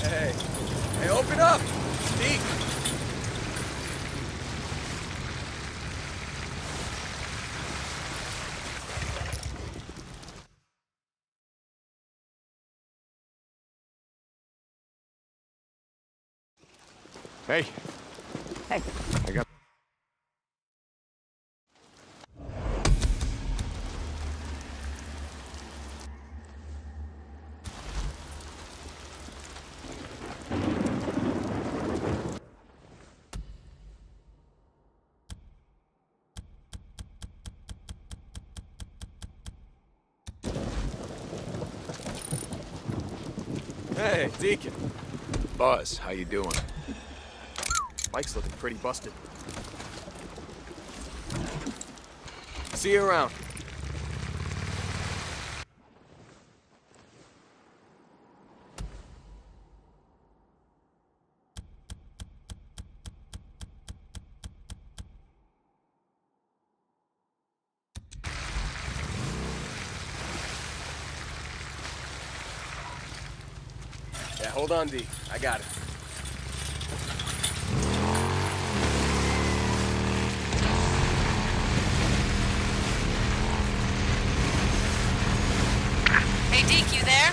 Hey. Hey, open up! Deke! Hey, Hey, I got. Hey, Deacon. Buzz, how you doing? Mike's looking pretty busted. See you around. Hold on, D. I got it. Hey, Deke, you there?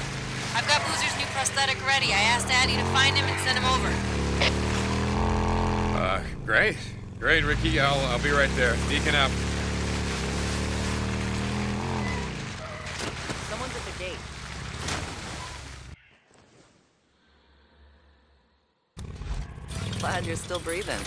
I've got Boozer's new prosthetic ready. I asked Addy to find him and send him over. Uh, great. Great, Rikki. I'll, I'll be right there. Deacon out. someone's at the gate. Glad you're still breathing.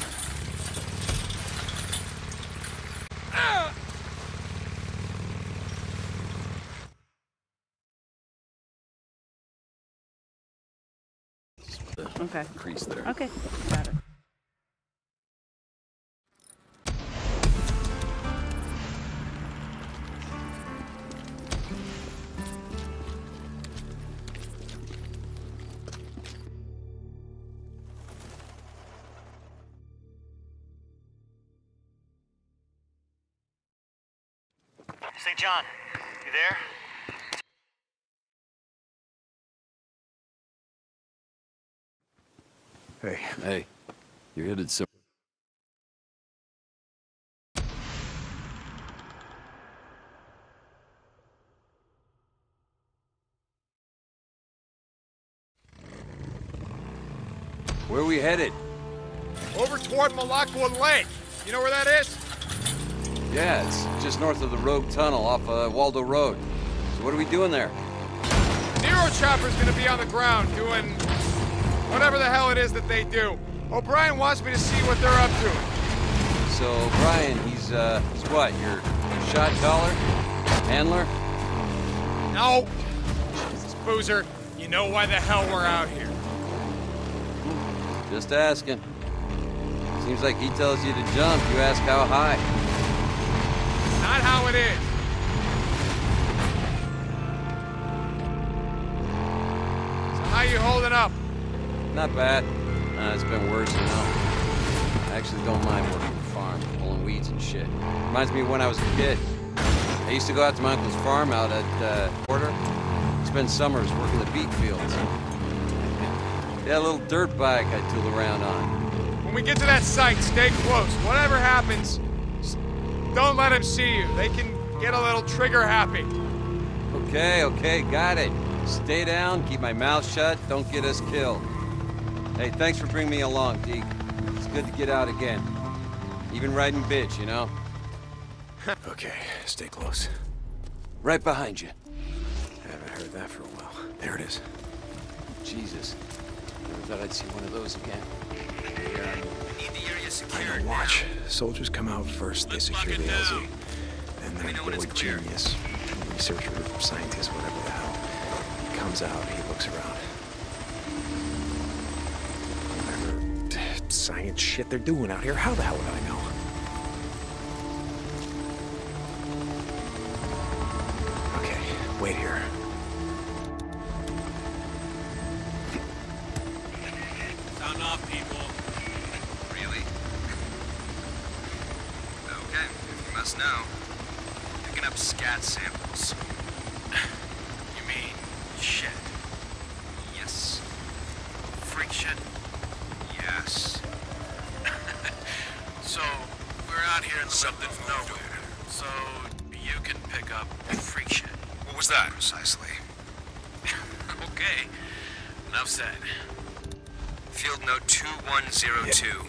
Okay. Crease there. Okay. Got it. Hey, Hey, you're headed so. Where are we headed? over toward Malakwa Lake. You know where that is? Yeah, it's just north of the Rogue Tunnel off uh, Waldo Road. So what are we doing there? Nero Chopper's gonna be on the ground doing whatever the hell it is that they do. O'Brien wants me to see what they're up to. So Brian, he's uh, he's what? Your shot caller, handler? No. Jesus, Boozer, you know why the hell we're out here. Just asking. Seems like he tells you to jump. You ask how high. Not how it is. So how you holding up? Not bad. Uh, it's been worse, you know. I actually don't mind working the farm, pulling weeds and shit. Reminds me of when I was a kid. I used to go out to my uncle's farm out at uh, Porter. Spend summers working the beet fields. Yeah, a little dirt bike I tool around on. When we get to that site, stay close. Whatever happens, don't let them see you. They can get a little trigger happy. Okay, okay, got it. Stay down, keep my mouth shut, don't get us killed. Hey, thanks for bringing me along, Deke. It's good to get out again. Even riding bitch, you know? Okay, stay close. Right behind you. I haven't heard that for a while. There it is. Jesus. Never thought I'd see one of those again. Uh, need the area I secured know, watch. Soldiers come out first, they Let's secure lock it the LZ. down. Then Let that boy it's clear. genius, researcher, scientist, whatever the hell, comes out, he looks around. Science shit they're doing out here, how the hell would I know? Pick up freak shit. What was that precisely? Okay. Enough said. Field note 2102.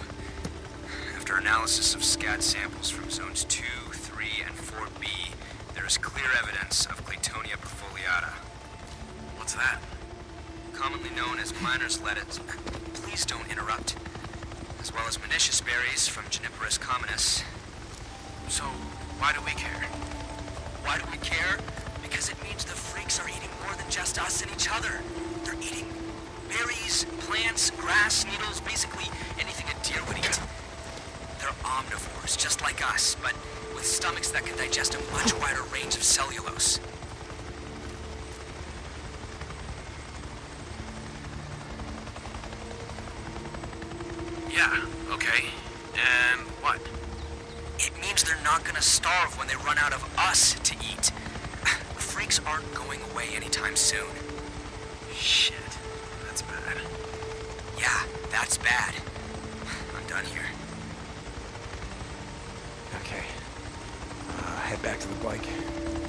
After analysis of scat samples from zones 2, 3, and 4B, there is clear evidence of Claytonia perfoliata. What's that? commonly known as miner's lettuce. Please don't interrupt. As well as monoecious berries from Juniperus communis. So, why do we care? Why do we care? Because it means the freaks are eating more than just us and each other. They're eating berries, plants, grass, needles, basically anything a deer would eat. They're omnivores, just like us, but with stomachs that can digest a much wider range of cellulose. Yeah, okay. And what? It means they're not gonna starve when they run out of us to eat. Freaks aren't going away anytime soon. Shit. That's bad. Yeah, that's bad. I'm done here. Okay. Uh, head back to the bike.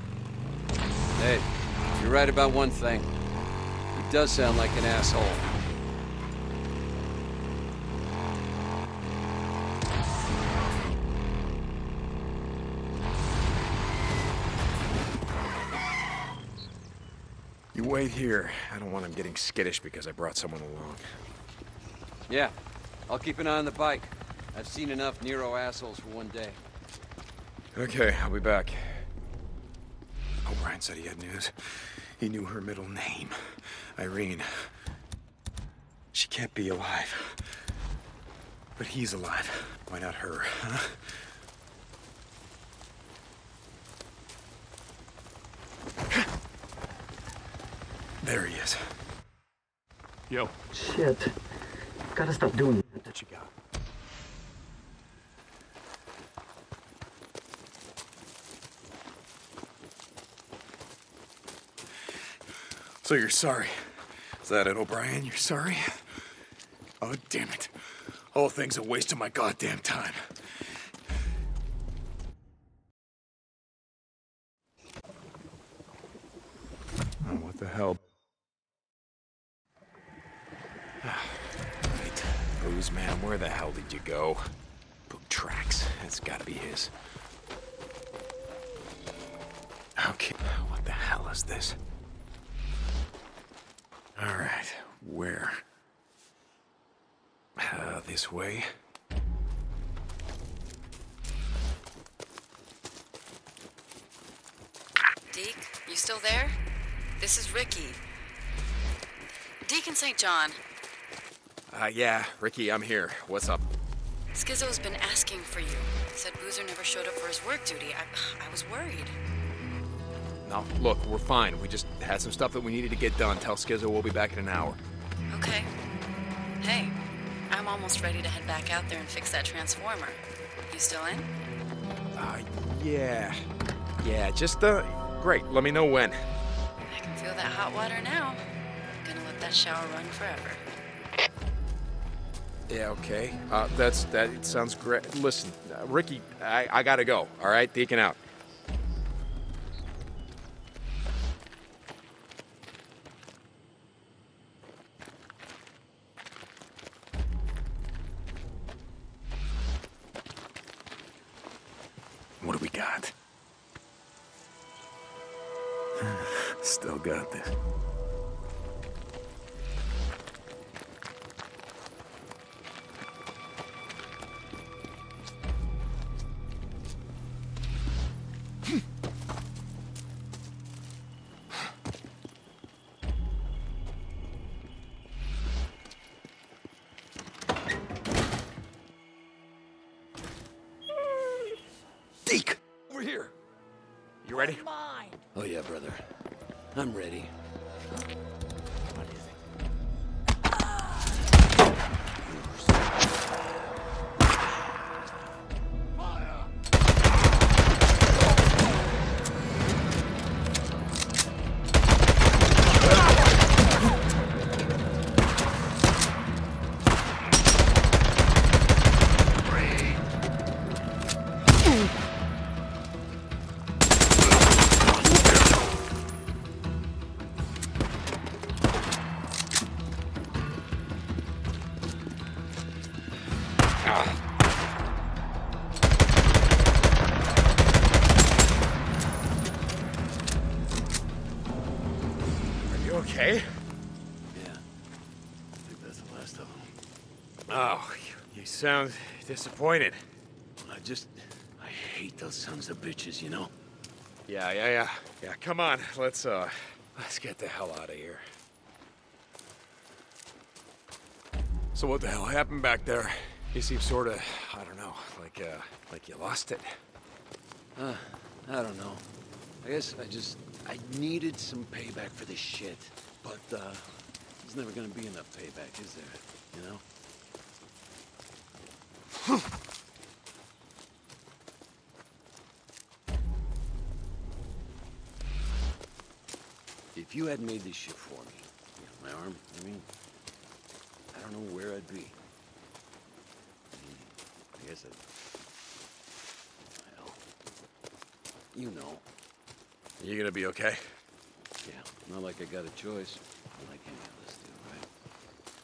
Hey, you're right about one thing. He does sound like an asshole. You wait here. I don't want him getting skittish because I brought someone along. Yeah, I'll keep an eye on the bike. I've seen enough Nero assholes for one day. Okay, I'll be back. O'Brien said he had news. He knew her middle name. Irene. She can't be alive. But he's alive. Why not her, huh? There he is. Yo. Shit. Gotta stop doing that. What you got? So you're sorry? Is that it, O'Brien? You're sorry? Oh, damn it. Whole thing's a waste of my goddamn time. Uh, yeah, Rikki, I'm here. What's up? Skizzo's been asking for you. Said Boozer never showed up for his work duty. I, I was worried. No, look, we're fine. We just had some stuff that we needed to get done. Tell Skizzo we'll be back in an hour. Okay. Hey, I'm almost ready to head back out there and fix that transformer. You still in? Uh, yeah. Yeah, just, uh, great. Let me know when. I can feel that hot water now. I'm Gonna let that shower run forever. Yeah, okay. Uh, that's, that it sounds great. Listen, uh, Rikki, I, I gotta go, all right? Deacon out. Yeah, brother. I'm ready. Sound disappointed. I just... I hate those sons of bitches, you know? Yeah, yeah, yeah. Yeah, come on. Let's, uh, let's get the hell out of here. So what the hell happened back there? You seem sort of, I don't know, like, uh, like you lost it. Uh, I don't know. I guess I just... I needed some payback for this shit. But, uh, there's never gonna be enough payback, is there? You know? If you hadn't made this shit for me, you know, my arm, I mean, I don't know where I'd be. I, mean, I guess I'd... Well, you know. You gonna be okay? Yeah, not like I got a choice. Like any of us do, right?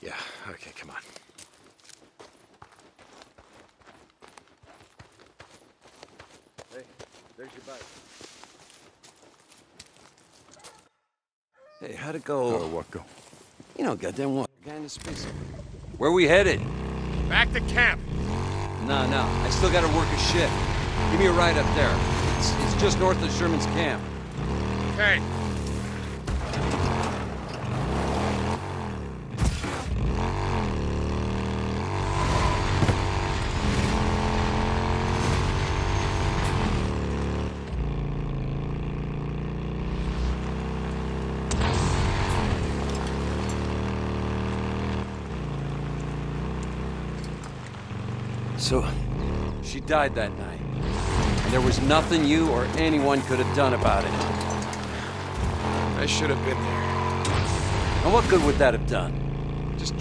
Yeah, okay, come on. There's your bike. Hey, how'd it go? Oh, what go? You know, goddamn what? Guy in the space. Where we headed? Back to camp. No, no. I still gotta work a shift. Give me a ride up there. It's, it's just north of Sherman's camp. Okay. So, she died that night. And there was nothing you or anyone could have done about it. I should have been there. And what good would that have done? Just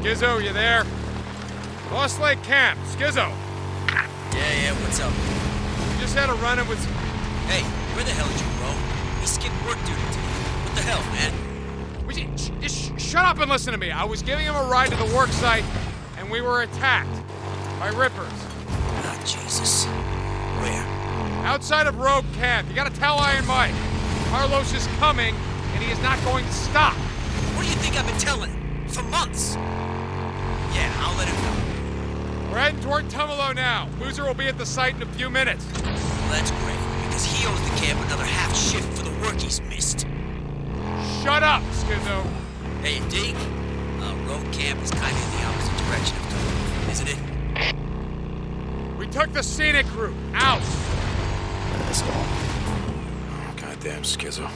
Skizzo, you there? Lost Lake Camp. Skizzo. Yeah, yeah, what's up? We just had a run-in with. Hey, where the hell did you, bro? He skipped work duty today. What the hell, man? Would you, sh- just sh- shut up and listen to me. I was giving him a ride to the work site, and we were attacked by rippers. Ah, Jesus. Where? Outside of Rogue Camp. You gotta tell Iron Mike. Carlos is coming, and he is not going to stop. What do you think I've been telling? For months. Yeah, I'll let him know. We're heading toward Tumalo now. Boozer will be at the site in a few minutes. Well, that's great, because he owes the camp another half shift for the work he's missed. Shut up, Skizzo. Hey, Deke, uh, road camp is kind of in the opposite direction of Toledo, isn't it? We took the scenic route. Out. That's all. Goddamn schizo.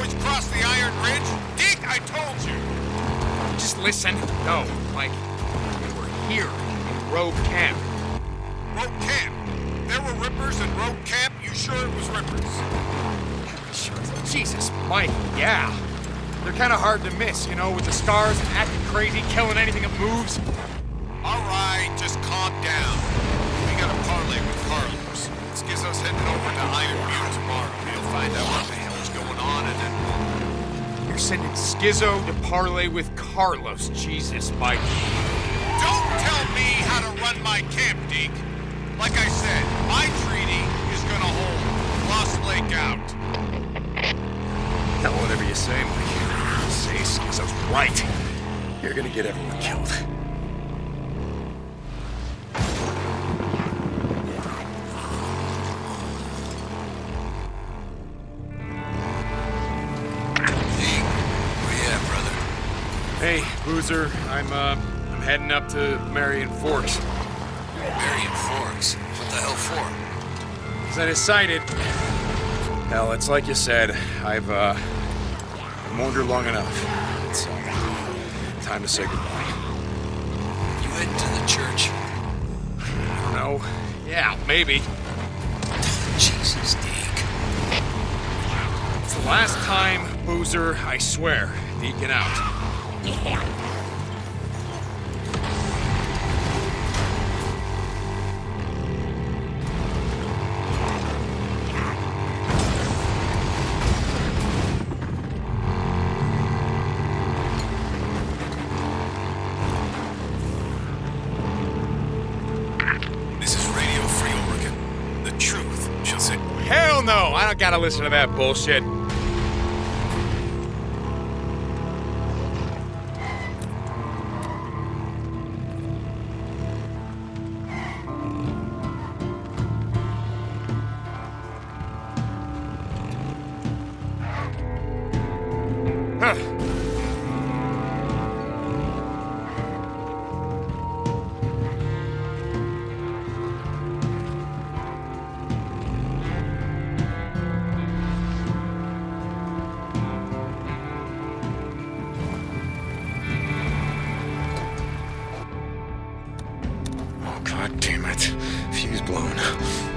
Damn it, you boys crossed the Iron Ridge? Deke, I told you! Just listen. No, Mike, we were here in Rogue Camp. Road Camp. There were Rippers in Road Camp? You sure it was Rippers? Jesus, Mike, yeah. They're kind of hard to miss, you know, with the scars and acting crazy, killing anything that moves. All right, just calm down. We got a parlay with Carlos. Skizzo's heading over to Iron Butte tomorrow. He'll find out what the hell is going on and then... You're sending Skizzo to parlay with Carlos. Jesus, Mike. Don't tell me how to run my camp, Deke. Like I said, my treaty is gonna hold Lost Lake out. Hell, whatever you say, Mike. Say Skizzo's right. You're gonna get everyone killed. Hey, Boozer, I'm, uh, I'm heading up to Marion Forks. Marion Forks. What the hell for? As I decided, hell, it's like you said, I've, uh, mourned her long enough. It's, uh, time to say goodbye. You heading to the church? No? Yeah, maybe. Jesus, Deke. It's the last time, Boozer, I swear. Deacon out. This gotta listen to that bullshit. Damn it. Fuse blown.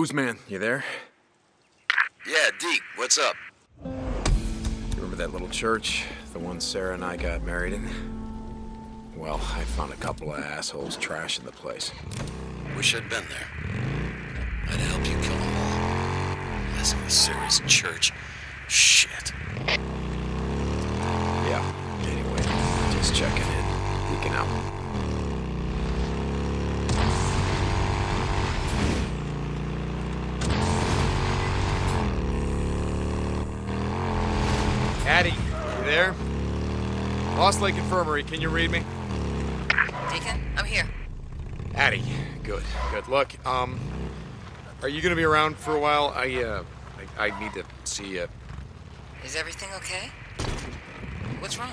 Booze man, you there? Yeah, Deke, what's up? You remember that little church? The one Sarah and I got married in? Well, I found a couple of assholes trashing the place. Wish I'd been there. I'd help you kill them all. Unless it was Sarah's church. Shit. Yeah. Anyway, just checking in, peeking out. Addy, you there? Lost Lake Infirmary, can you read me? Deacon, I'm here. Addy, good, good. Look, um, are you gonna be around for a while? I, uh, I, I need to see you. Is everything okay? What's wrong?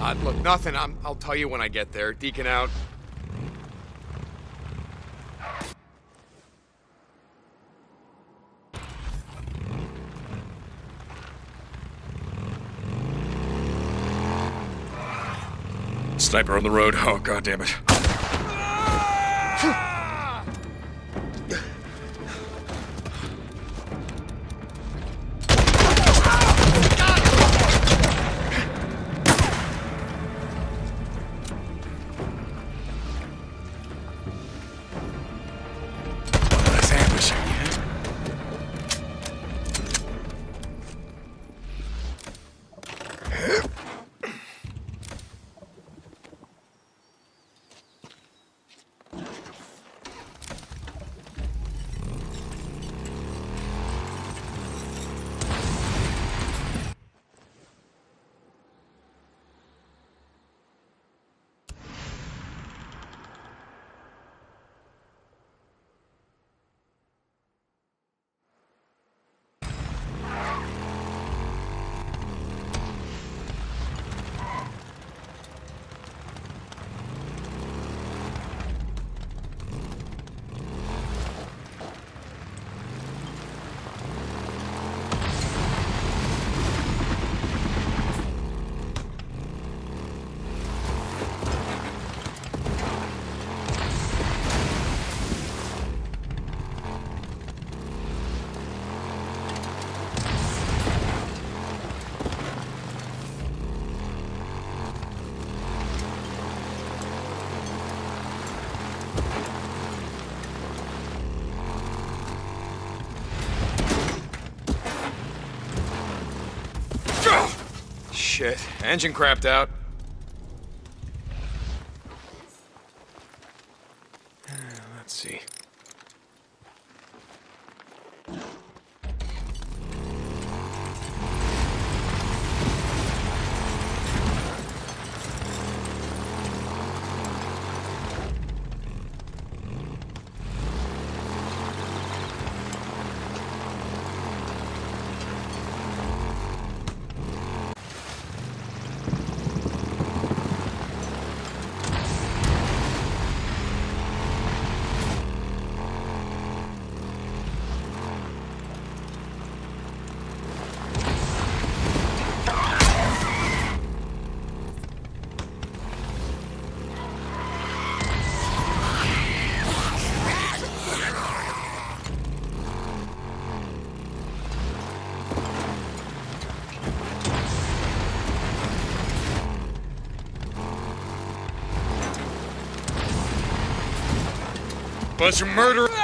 Uh, look, nothing. I'm, I'll tell you when I get there. Deacon out. Sniper on the road. Oh, god damn it. Shit, engine crapped out. Bunch of murder.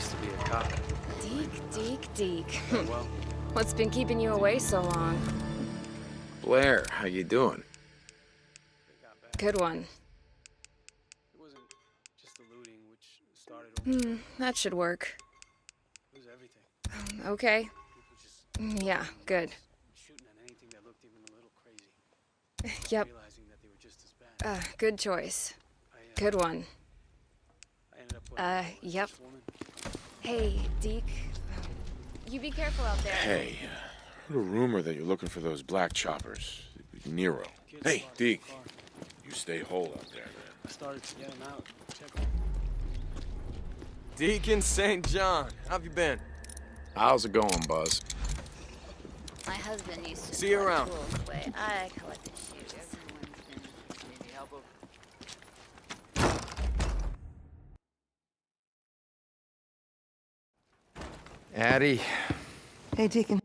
Used to be a cop. Deke, Deke, Deke. well, What's been keeping you away so long? Blair, how you doing? Good one. it wasn't just the looting which started Hmm, that should work. it was everything. Okay. Mm, Yeah, good. Shooting at anything that looked even a little crazy. Yep. Realizing that they were just as bad. Uh, good choice. Good one. I ended up Uh, yep. Hey, Deke. You be careful out there. Hey, uh, heard a rumor that you're looking for those black choppers. Nero. Hey, Deke. You stay whole out there, man. I started to get him out. Check him. Deacon St. John, how have you been? How's it going, Buzz? My husband used to See you around. way I collected shoes. Addy. Hey, Deacon.